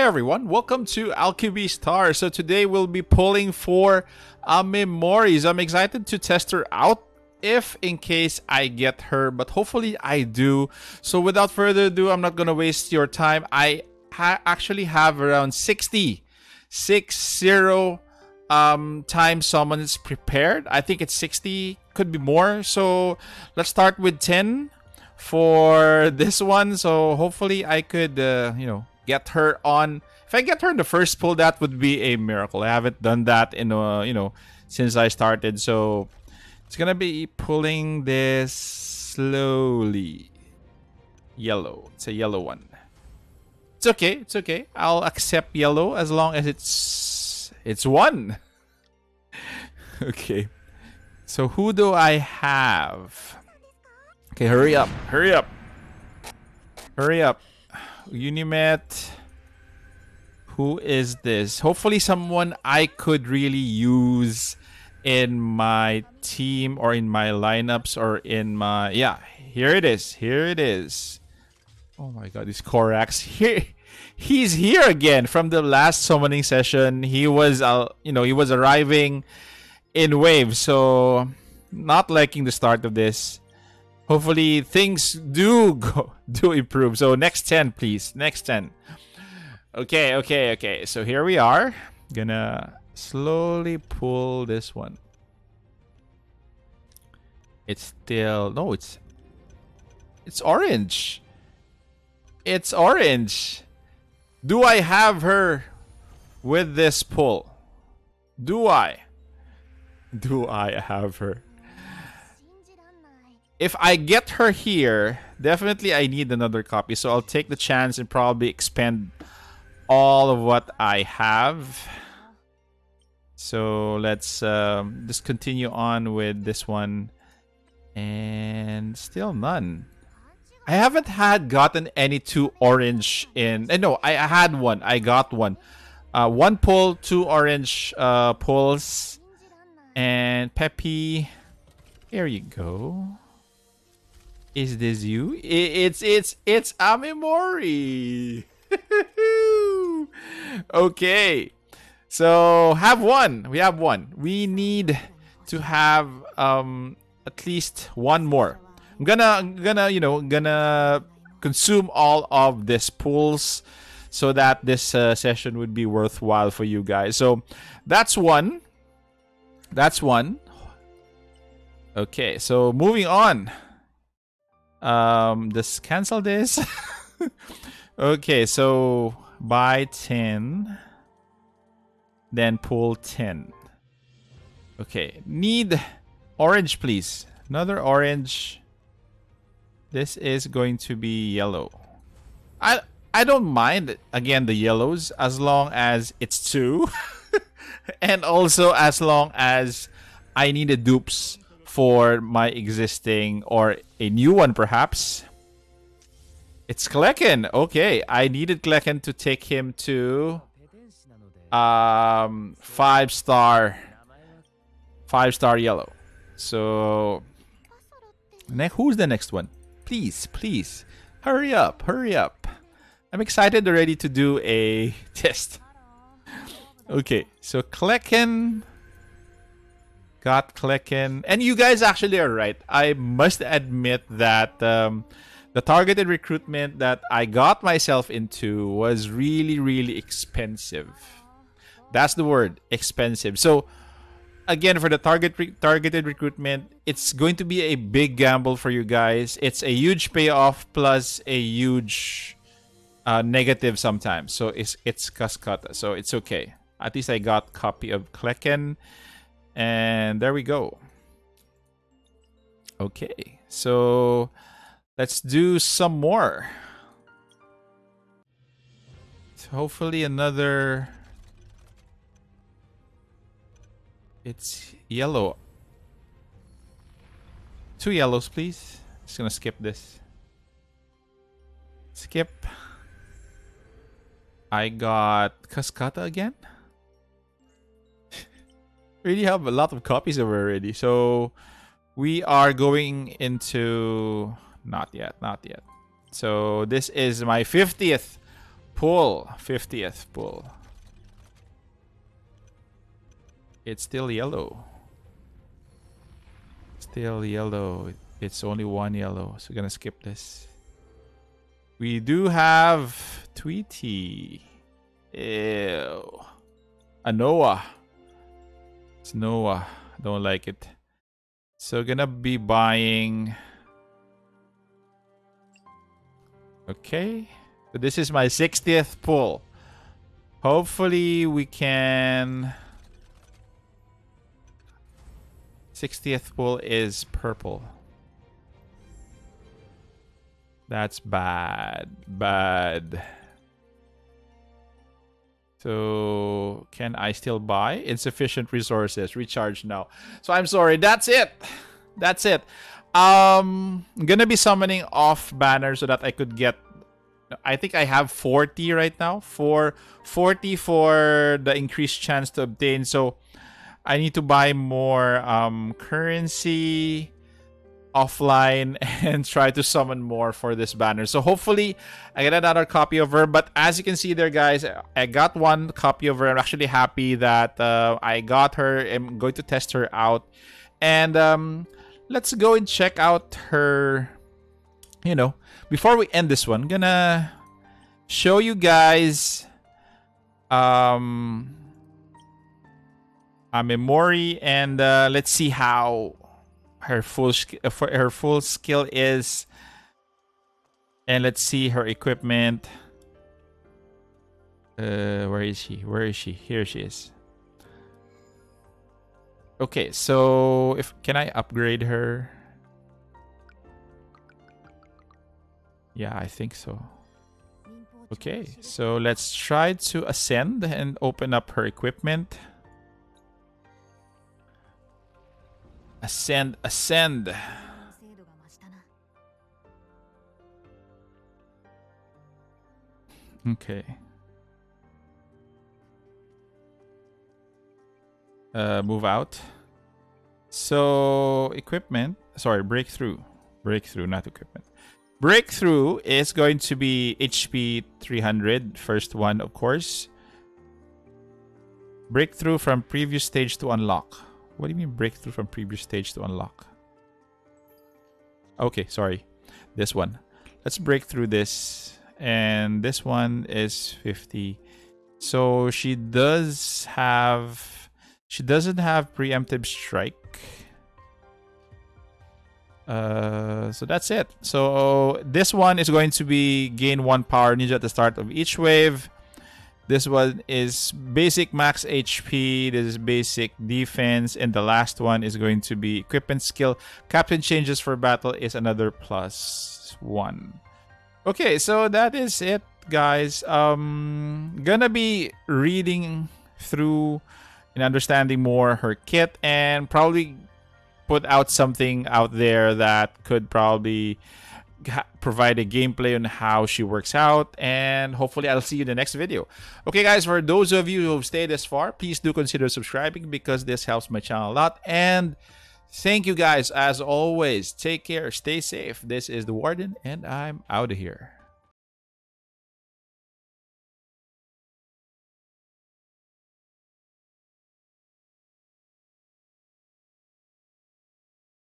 Hey everyone, welcome to Alchemy Star. So today we'll be pulling for Amemories. I'm excited to test her out if in case I get her, but hopefully I do. So without further ado, I'm not gonna waste your time. I ha- actually have around 60, 60 um, time summons prepared. I think it's 60, could be more. So let's start with 10 for this one. So hopefully I could, uh, you know, get her on. If I get her in the first pull, that would be a miracle. I haven't done that in, uh, you know, since I started. So it's gonna be pulling this slowly. Yellow. It's a yellow one. It's okay. It's okay. I'll accept yellow as long as it's it's one. okay. So who do I have? Okay, hurry up. Hurry up. Hurry up. Unimet. Who is this? Hopefully someone I could really use in my team or in my lineups or in my yeah, here it is. Here it is. Oh my god, this Korax here he's here again from the last summoning session. He was uh, you know, he was arriving in waves, so not liking the start of this. Hopefully things do go do improve. So next 10 please. Next 10. Okay, okay, okay. So here we are. Gonna slowly pull this one. It's still no, it's it's orange. It's orange. Do I have her with this pull? Do I? Do I have her? If I get her here, definitely I need another copy. So I'll take the chance and probably expend all of what I have. So let's um, just continue on with this one. And still none. I haven't had gotten any two orange in. Uh, no, I, had one. I got one. Uh, one pull, two orange uh, pulls. And Peppy. Here you go. Is this you? It's it's it's Amemori. okay. So have one. We have one. We need to have um at least one more. I'm gonna gonna you know gonna consume all of this pools so that this uh, session would be worthwhile for you guys. So that's one. That's one. Okay, so moving on. Um, just cancel this. okay, so buy 10. Then pull 10. Okay, need orange, please. Another orange. This is going to be yellow. I I don't mind again the yellows as long as it's two, and also as long as I need a dupes for my existing or a new one perhaps. It's Klecken. Okay, I needed Klecken to take him to um five star five star yellow. So next who's the next one? Please, please. Hurry up, hurry up. I'm excited already to do a test. Okay, so Klecken got Klecken. And you guys actually are right. I must admit that um, the targeted recruitment that I got myself into was really, really expensive. That's the word, expensive. So, again, for the target re- targeted recruitment, it's going to be a big gamble for you guys. It's a huge payoff plus a huge uh, negative sometimes. So it's it's cascata. So it's okay. At least I got copy of Klecken. And there we go. Okay, so let's do some more. So hopefully another. It's yellow. Two yellows, please. Just gonna skip this. Skip. I got Cascata again really have a lot of copies of it already. So we are going into not yet, not yet. So this is my 50th pull. 50th pull. It's still yellow. Still yellow. It's only one yellow, so we're gonna skip this. We do have Tweety. Ew. A Noah. It's Noah. Uh, don't like it. So gonna be buying. Okay. So this is my 60th pull. Hopefully we can 60th pull is purple. That's bad. Bad. So can I still buy? Insufficient resources. Recharge now. So I'm sorry. That's it. That's it. Um, I'm gonna be summoning off banner so that I could get. I think I have 40 right now. For 40 for the increased chance to obtain. So I need to buy more um, currency offline and try to summon more for this banner. So hopefully I get another copy of her. But as you can see there, guys, I got one copy of her. I'm actually happy that uh, I got her. I'm going to test her out. And um, let's go and check out her, you know, before we end this one, I'm gonna show you guys um Amemori and uh, let's see how her full uh, her full skill is and let's see her equipment. Uh where is she? Where is she? Here she is. Okay so if can i upgrade her? Yeah i think so. Okay so let's try to ascend and open up her equipment Ascend, ascend. Okay. Uh, move out. So, equipment. Sorry, breakthrough. Breakthrough, not equipment. Breakthrough is going to be HP 300. First one, of course. Breakthrough from previous stage to unlock. What do you mean breakthrough from previous stage to unlock? Okay, sorry. This one. Let's break through this. And this one is 50. So she does have... She doesn't have preemptive strike. Uh, so that's it. So this one is going to be gain one power ninja at the start of each wave. This one is basic max HP. This is basic defense. And the last one is going to be equipment skill. Captain changes for battle is another plus one. Okay, so that is it, guys. Um, gonna be reading through and understanding more her kit and probably put out something out there that could probably provide a gameplay on how she works out and hopefully I'll see you in the next video. Okay guys, for those of you who've stayed this far, please do consider subscribing because this helps my channel a lot and thank you guys as always. Take care, stay safe. This is the Warden and I'm out of here.